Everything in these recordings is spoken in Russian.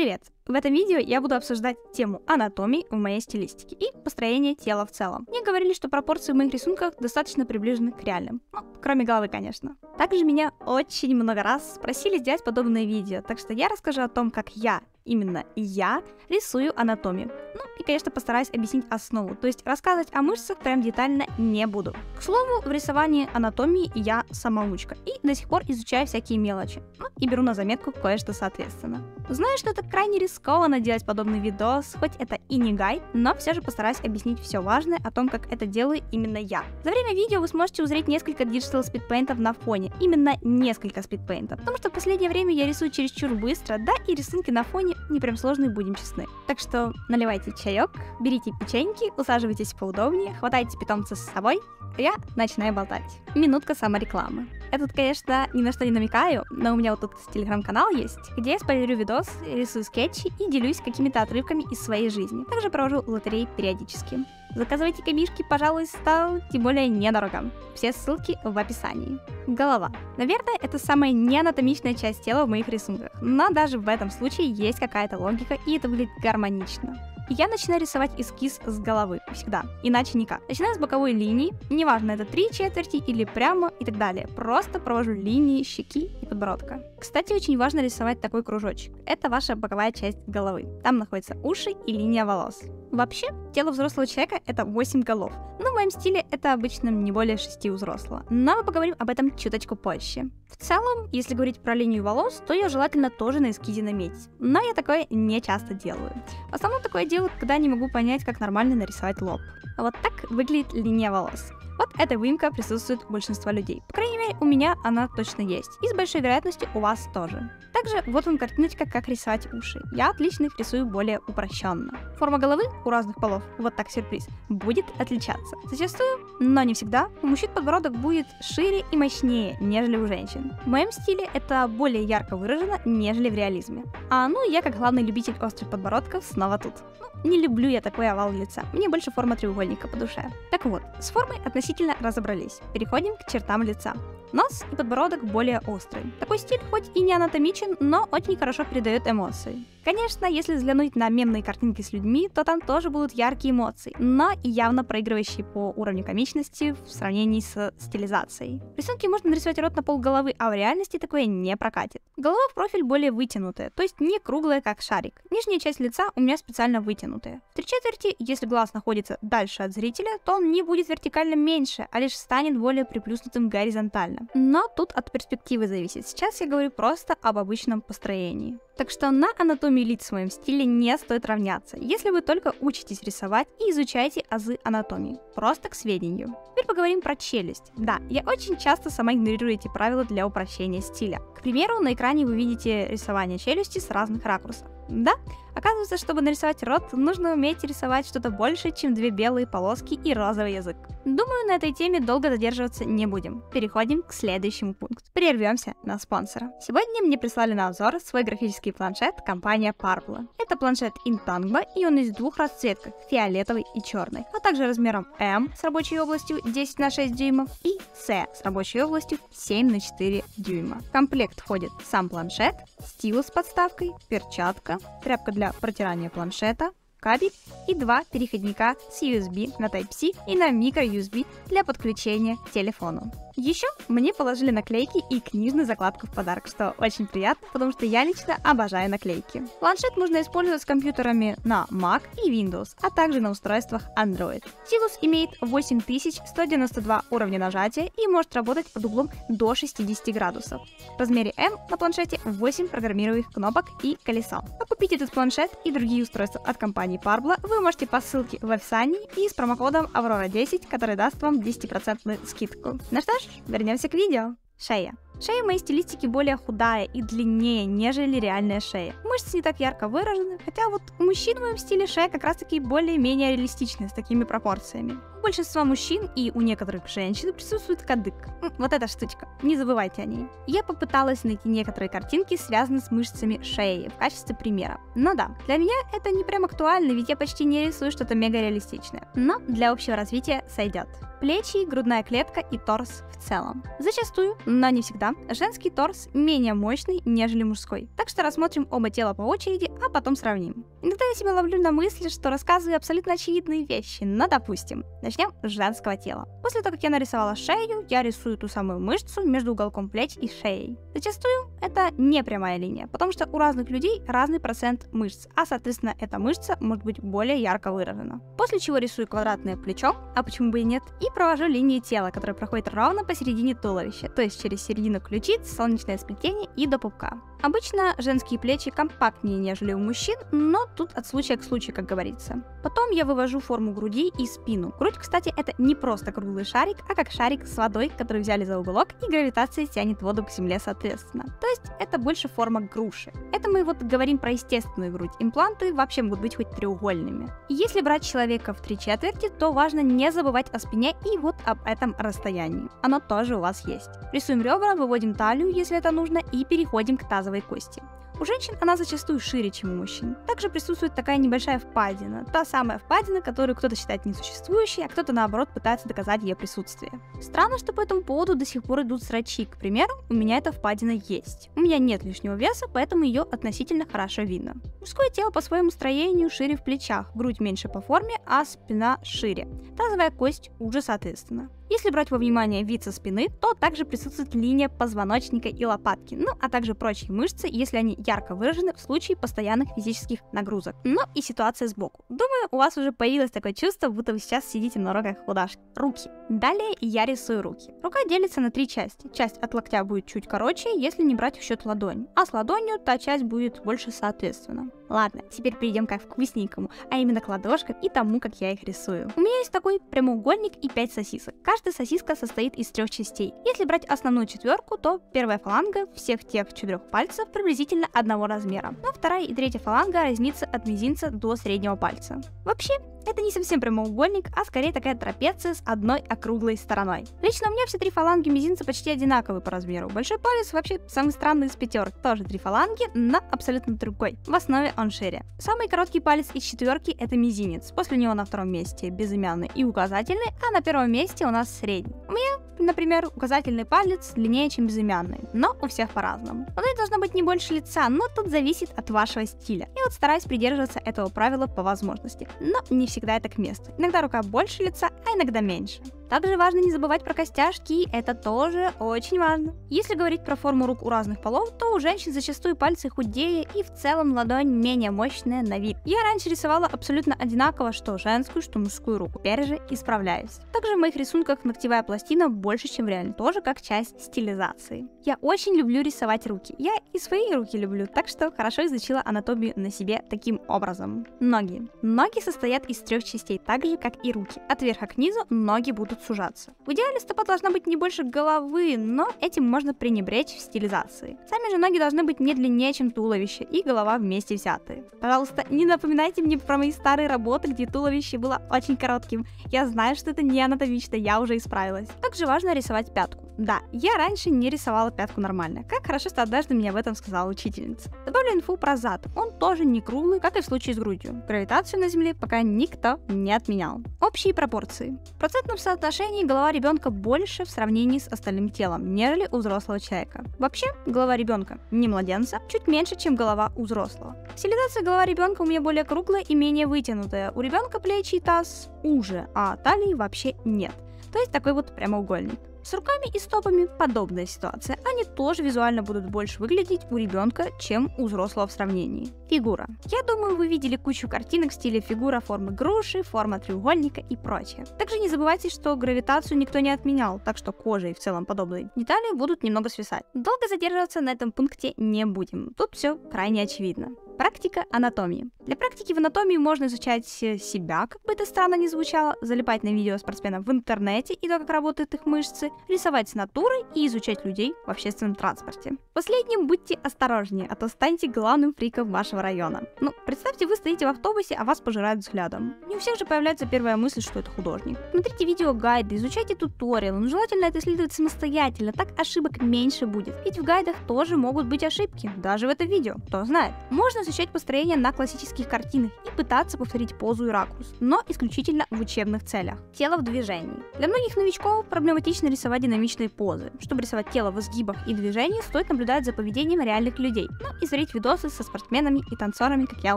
Привет! В этом видео я буду обсуждать тему анатомии в моей стилистике и построения тела в целом. Мне говорили, что пропорции в моих рисунках достаточно приближены к реальным. Ну, кроме головы, конечно. Также меня очень много раз просили сделать подобное видео, так что я расскажу о том, как я именно я рисую анатомию. Ну и, конечно, постараюсь объяснить основу, то есть рассказывать о мышцах прям детально не буду. К слову, в рисовании анатомии я самоучка и до сих пор изучаю всякие мелочи. Ну и беру на заметку кое-что соответственно. Знаю, что это крайне рискованно делать подобный видос, хоть это и не гайд, но все же постараюсь объяснить все важное о том, как это делаю именно я. За время видео вы сможете узреть несколько digital спидпейнтов на фоне, именно несколько спидпейнтов, потому что в последнее время я рисую чересчур быстро, да и рисунки на фоне не прям сложные, будем честны. Так что наливайте чаек, берите печеньки, усаживайтесь поудобнее, хватайте питомца с собой, я начинаю болтать. Минутка саморекламы. Я тут, конечно, ни на что не намекаю, но у меня вот тут телеграм-канал есть, где я спойлерю видос, рисую скетчи и делюсь какими-то отрывками из своей жизни. Также провожу лотереи периодически. Заказывайте камишки, пожалуйста, тем более недорого. Все ссылки в описании. Голова. Наверное, это самая неанатомичная часть тела в моих рисунках, но даже в этом случае есть какая-то логика, и это выглядит гармонично. Я начинаю рисовать эскиз с головы, всегда, иначе никак. Начинаю с боковой линии, неважно, это три четверти или прямо и так далее. Просто провожу линии щеки и подбородка. Кстати, очень важно рисовать такой кружочек. Это ваша боковая часть головы. Там находятся уши и линия волос. Вообще, тело взрослого человека это 8 голов. Но в моем стиле это обычно не более 6 у взрослого. Но мы поговорим об этом чуточку позже. В целом, если говорить про линию волос, то ее желательно тоже на эскизе наметить. Но я такое не часто делаю. В основном такое делаю, когда не могу понять, как нормально нарисовать лоб. Вот так выглядит линия волос. Вот эта выемка присутствует у большинства людей. По крайней мере, у меня она точно есть. И с большой вероятностью у вас тоже. Также вот вам картиночка, как рисовать уши. Я отлично их рисую более упрощенно. Форма головы у разных полов, вот так сюрприз, будет отличаться. Зачастую, но не всегда, у мужчин подбородок будет шире и мощнее, нежели у женщин. В моем стиле это более ярко выражено, нежели в реализме. А ну, я как главный любитель острых подбородков снова тут. Ну, не люблю я такой овал лица, мне больше форма треугольника по душе. Так вот, с формой относительно разобрались. Переходим к чертам лица. Нос и подбородок более острый. Такой стиль хоть и не анатомичен, но очень хорошо передает эмоции. Конечно, если взглянуть на мемные картинки с людьми, то там тоже будут яркие эмоции, но и явно проигрывающие по уровню комичности в сравнении с стилизацией. В рисунке можно нарисовать рот на пол головы, а в реальности такое не прокатит. Голова в профиль более вытянутая, то есть не круглая, как шарик. Нижняя часть лица у меня специально вытянутая. В три четверти, если глаз находится дальше от зрителя, то он не будет вертикально меньше, а лишь станет более приплюснутым горизонтально. Но тут от перспективы зависит. Сейчас я говорю просто об обычном построении. Так что на анатомии лиц в своем стиле не стоит равняться, если вы только учитесь рисовать и изучаете азы анатомии. Просто к сведению. Теперь поговорим про челюсть. Да, я очень часто сама игнорирую эти правила для упрощения стиля. К примеру, на экране вы видите рисование челюсти с разных ракурсов. Да, оказывается, чтобы нарисовать рот, нужно уметь рисовать что-то больше, чем две белые полоски и розовый язык. Думаю, на этой теме долго задерживаться не будем. Переходим к следующему пункту. Прервемся на спонсора. Сегодня мне прислали на обзор свой графический планшет компания Parbla. Это планшет Intangba, и он в двух расцветках, фиолетовый и черный, а также размером M с рабочей областью 10 на 6 дюймов и C с рабочей областью 7 на 4 дюйма. В комплект входит сам планшет, стилус с подставкой, перчатка, тряпка для протирания планшета, кабель и два переходника с USB на Type-C и на micro-USB для подключения к телефону. Еще мне положили наклейки и книжную закладку в подарок, что очень приятно, потому что я лично обожаю наклейки. Планшет можно использовать с компьютерами на Mac и Windows, а также на устройствах Android. Стилус имеет 8192 уровня нажатия и может работать под углом до 60 градусов. В размере M на планшете 8 программируемых кнопок и колесо. А купить этот планшет и другие устройства от компании Parbla вы можете по ссылке в описании и с промокодом Aurora10, который даст вам 10% скидку. Ну что ж, вернемся к видео. Шея. Шея моей стилистике более худая и длиннее, нежели реальная шея. Мышцы не так ярко выражены, хотя вот у мужчин в моем стиле шея как раз таки более-менее реалистичная, с такими пропорциями. У большинства мужчин и у некоторых женщин присутствует кадык. Вот эта штучка, не забывайте о ней. Я попыталась найти некоторые картинки, связанные с мышцами шеи, в качестве примера. Но да, для меня это не прям актуально, ведь я почти не рисую что-то мега реалистичное. Но для общего развития сойдет плечи, грудная клетка и торс в целом. Зачастую, но не всегда, женский торс менее мощный, нежели мужской. Так что рассмотрим оба тела по очереди, а потом сравним. Иногда я себя ловлю на мысли, что рассказываю абсолютно очевидные вещи, но допустим. Начнем с женского тела. После того, как я нарисовала шею, я рисую ту самую мышцу между уголком плеч и шеей. Зачастую это не прямая линия, потому что у разных людей разный процент мышц, а соответственно эта мышца может быть более ярко выражена. После чего рисую квадратное плечо, а почему бы и нет, и провожу линии тела, которые проходят ровно посередине туловища, то есть через середину ключиц, солнечное сплетение и до пупка. Обычно женские плечи компактнее, нежели у мужчин, но тут от случая к случаю, как говорится. Потом я вывожу форму груди и спину. Грудь, кстати, это не просто круглый шарик, а как шарик с водой, который взяли за уголок, и гравитация тянет воду к земле соответственно. То есть это больше форма груши. Это мы вот говорим про естественную грудь. Импланты вообще могут быть хоть треугольными. Если брать человека в три четверти, то важно не забывать о спине и вот об этом расстоянии. Оно тоже у вас есть. Рисуем ребра, выводим талию, если это нужно, и переходим к тазовой тазовой кости. У женщин она зачастую шире, чем у мужчин. Также присутствует такая небольшая впадина, та самая впадина, которую кто-то считает несуществующей, а кто-то наоборот пытается доказать ее присутствие. Странно, что по этому поводу до сих пор идут срачи. К примеру, у меня эта впадина есть. У меня нет лишнего веса, поэтому ее относительно хорошо видно. Мужское тело по своему строению шире в плечах, грудь меньше по форме, а спина шире. Тазовая кость уже соответственно. Если брать во внимание вид со спины, то также присутствует линия позвоночника и лопатки, ну а также прочие мышцы, если они ярко выражены в случае постоянных физических нагрузок. Ну и ситуация сбоку. Думаю, у вас уже появилось такое чувство, будто вы сейчас сидите на руках художки. Руки. Далее я рисую руки. Рука делится на три части. Часть от локтя будет чуть короче, если не брать в счет ладонь, а с ладонью та часть будет больше соответственно. Ладно, теперь перейдем к вкусненькому, а именно к ладошкам и тому, как я их рисую. У меня есть такой прямоугольник и 5 сосисок. Каждая сосиска состоит из трех частей. Если брать основную четверку, то первая фаланга всех тех четырех пальцев приблизительно одного размера, но вторая и третья фаланга разнится от мизинца до среднего пальца. Вообще, это не совсем прямоугольник, а скорее такая трапеция с одной округлой стороной. Лично у меня все три фаланги мизинца почти одинаковые по размеру. Большой палец вообще самый странный из пятерок. Тоже три фаланги, но абсолютно другой. В основе он шире. Самый короткий палец из четверки это мизинец. После него на втором месте безымянный и указательный, а на первом месте у нас средний. У меня Например, указательный палец длиннее, чем безымянный, но у всех по-разному. Ладонь должна быть не больше лица, но тут зависит от вашего стиля. И вот стараюсь придерживаться этого правила по возможности, но не всегда это к месту. Иногда рука больше лица, а иногда меньше. Также важно не забывать про костяшки, это тоже очень важно. Если говорить про форму рук у разных полов, то у женщин зачастую пальцы худее и в целом ладонь менее мощная на вид. Я раньше рисовала абсолютно одинаково, что женскую, что мужскую руку. Теперь же исправляюсь. Также в моих рисунках ногтевая пластина больше, чем в реальном, тоже как часть стилизации. Я очень люблю рисовать руки. Я и свои руки люблю, так что хорошо изучила анатомию на себе таким образом. Ноги. Ноги состоят из трех частей, так же как и руки. От верха к низу ноги будут будут сужаться. В идеале стопа должна быть не больше головы, но этим можно пренебречь в стилизации. Сами же ноги должны быть не длиннее, чем туловище, и голова вместе взятые. Пожалуйста, не напоминайте мне про мои старые работы, где туловище было очень коротким. Я знаю, что это не анатомично, я уже исправилась. Также важно рисовать пятку. Да, я раньше не рисовала пятку нормально. Как хорошо, что однажды мне об этом сказала учительница. Добавлю инфу про зад. Он тоже не круглый, как и в случае с грудью. Гравитацию на Земле пока никто не отменял. Общие пропорции. В процентном соотношении голова ребенка больше в сравнении с остальным телом, нежели у взрослого человека. Вообще, голова ребенка, не младенца, чуть меньше, чем голова у взрослого. Стилизация голова ребенка у меня более круглая и менее вытянутая. У ребенка плечи и таз уже, а талии вообще нет. То есть такой вот прямоугольник. С руками и стопами подобная ситуация. Они тоже визуально будут больше выглядеть у ребенка, чем у взрослого в сравнении. Фигура. Я думаю, вы видели кучу картинок в стиле фигура формы груши, форма треугольника и прочее. Также не забывайте, что гравитацию никто не отменял, так что кожа и в целом подобные детали будут немного свисать. Долго задерживаться на этом пункте не будем. Тут все крайне очевидно. Практика анатомии. Для практики в анатомии можно изучать себя, как бы это странно ни звучало, залипать на видео спортсменов в интернете и то, как работают их мышцы, рисовать с натурой и изучать людей в общественном транспорте. Последним будьте осторожнее, а то станете главным фриком вашего района. Ну, представьте, вы стоите в автобусе, а вас пожирают взглядом. Не у всех же появляется первая мысль, что это художник. Смотрите видеогайды, изучайте туториалы, но желательно это исследовать самостоятельно, так ошибок меньше будет. Ведь в гайдах тоже могут быть ошибки, даже в это видео, кто знает. Можно изучать построение на классических картинах и пытаться повторить позу и ракурс, но исключительно в учебных целях. Тело в движении. Для многих новичков проблематично рисовать динамичные позы. Чтобы рисовать тело в изгибах и движении, стоит наблюдать за поведением реальных людей, ну и смотреть видосы со спортсменами и танцорами, как я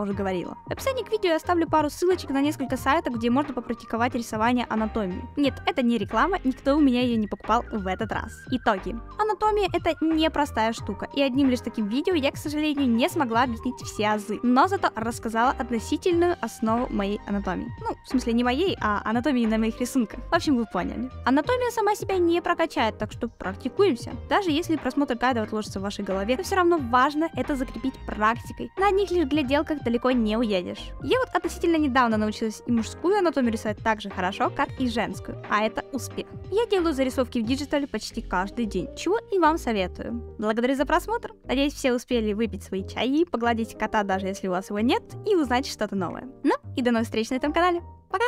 уже говорила. В описании к видео я оставлю пару ссылочек на несколько сайтов, где можно попрактиковать рисование анатомии. Нет, это не реклама, никто у меня ее не покупал в этот раз. Итоги. Анатомия это непростая штука, и одним лишь таким видео я, к сожалению, не смогла объяснить все азы, но зато рассказала относительную основу моей анатомии. Ну, в смысле не моей, а анатомии на моих рисунках. В общем, вы поняли. Анатомия сама себя не прокачает, так что практикуемся. Даже если просмотр гайда отложится в вашей голове, то все равно важно это закрепить практикой. На одних лишь гляделках далеко не уедешь. Я вот относительно недавно научилась и мужскую анатомию рисовать так же хорошо, как и женскую, а это успех. Я делаю зарисовки в диджитале почти каждый день, чего и вам советую. Благодарю за просмотр. Надеюсь, все успели выпить свои чаи, погладить кота, даже если у вас его нет, и узнать что-то новое. Ну и до новых встреч на этом канале. Пока!